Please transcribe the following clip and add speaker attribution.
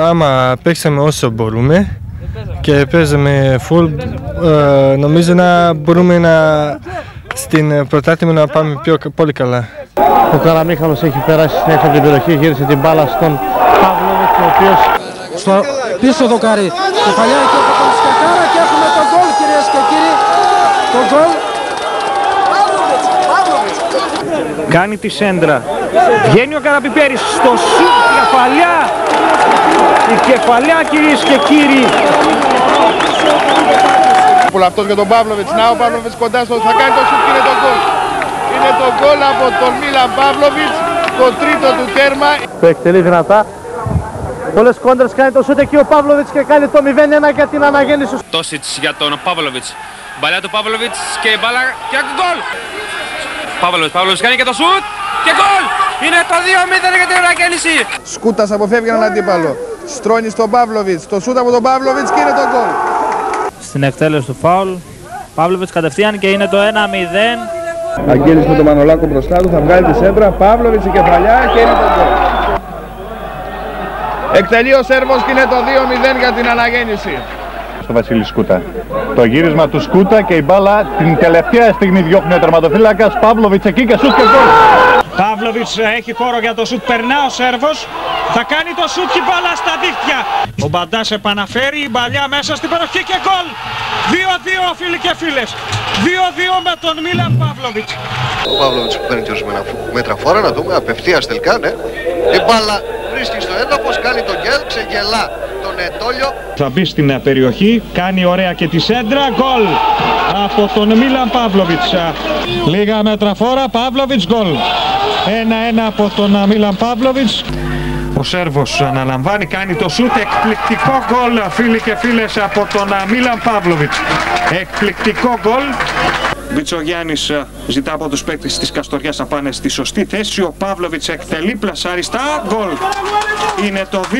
Speaker 1: άμα παίξαμε όσο μπορούμε και παίζαμε full, ε, νομίζω να μπορούμε να στην πρωτάθλημα να πάμε πιο, πολύ καλά.
Speaker 2: Ο Καραμίχαλος έχει περάσει στην έξω από την περιοχή, γύρισε την μπάλα στον Παύλοβιτ, ο οποίος
Speaker 3: Στο πίσω δοκάρι. Κεφαλιά εκεί από τον Σκακάρα και έχουμε τον γκολ κυρίες και κύριοι. Το γκολ.
Speaker 4: Κάνει τη σέντρα. Βγαίνει ο Καραπιπέρης στο σουτ κεφαλιά. Η κεφαλιά κυρίες και κύριοι.
Speaker 5: Πολλά αυτός για τον Παύλοβιτς. Να ο Παύλοβιτς κοντά στο θα κάνει το σουτ και είναι το γκολ. Είναι το γκολ από τον Μίλαν Παύλοβιτς. Το τρίτο του τέρμα.
Speaker 2: το εκτελεί δυνατά. Πολλές κόντρες κάνει το σούτ εκεί ο Παύλοβιτς και κάνει το 0-1 για την αναγέννηση.
Speaker 6: Τόσιτς για τον Παύλοβιτς. Μπαλιά του Παύλοβιτς και η μπάλα και γκολ. Παύλοβιτς, Παύλοβιτς κάνει και το σουτ και γκολ. Είναι το 2-0 για την ανακαίνιση.
Speaker 5: Σκούτας αποφεύγει έναν αντίπαλο. Στρώνει στον Παύλοβιτς. Το σουτ από τον Παύλοβιτς και είναι το γκολ.
Speaker 7: στην εκτέλεση του φάουλ. Παύλοβιτς κατευθείαν και είναι το 1-0.
Speaker 5: Αγγέλης με τον Μανολάκο μπροστά του, θα βγάλει τη σέντρα, Παύλοβιτς η κεφαλιά και είναι το γκολ. Εκτελεί ο Σέρβος και είναι το 2-0 για την αναγέννηση.
Speaker 8: στο Βασίλη Σκούτα. Το γύρισμα του Σκούτα και η μπάλα την τελευταία στιγμή διώχνει ο τερματοφύλακας Παύλοβιτς εκεί και σούτ και γκολ.
Speaker 4: Παύλοβιτς έχει χώρο για το σουτ. Περνά ο Σέρβος. Θα κάνει το σουτ και η μπάλα στα δίχτυα. Ο Μπαντάς επαναφέρει η μπαλιά μέσα στην περιοχή και γκολ. 2-2 φίλοι και φίλες. 2-2 με τον Μίλαν Παύλοβιτς.
Speaker 9: Ο Παύλοβιτς που παίρνει και ορισμένα μέτρα φορά, να δούμε, απευθείας τελικά, ναι. Η μπάλα βρίσκει στο έδαφος, κάνει τον γκέλ, ξεγελά τον Ετόλιο.
Speaker 4: Θα μπει στην ε, περιοχή, κάνει ωραία και τη σέντρα, γκολ από τον Μίλαν Παύλοβιτς. Λίγα μέτρα φόρα, Παύλοβιτς γκολ. 1-1 από τον ε, Μίλαν Παύλοβιτς. Ο Σέρβος αναλαμβάνει, κάνει το σούτ, εκπληκτικό γκολ φίλοι και φίλες από τον ε, Μίλαν Παύλοβιτς. Εκπληκτικό γκολ. Βίτσογιάννης ε, ζητά από τους παίκτες της Καστοριάς να πάνε στη σωστή θέση. Ο Παύλοβιτς εκτελεί πλασαριστά, γκολ. Είναι το 2-0.